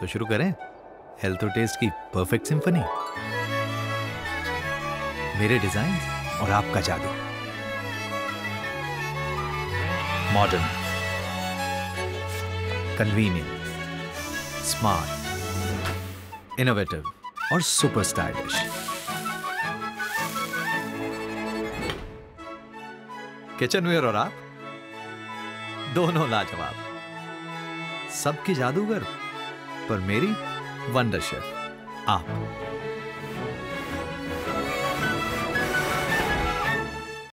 तो शुरू करें। हेल्थ और टेस्ट की परफेक्ट सिंफनी मेरे डिज़ाइन और आपका जादू। मॉडर्न कन्वीनियंट स्मार्ट इनोवेटिव और सुपर स्टाइलिश किचन वेयर और आप? दोनों लाजवाब। सबकी जादूगर। पर मेरी वंडर शेफ आप।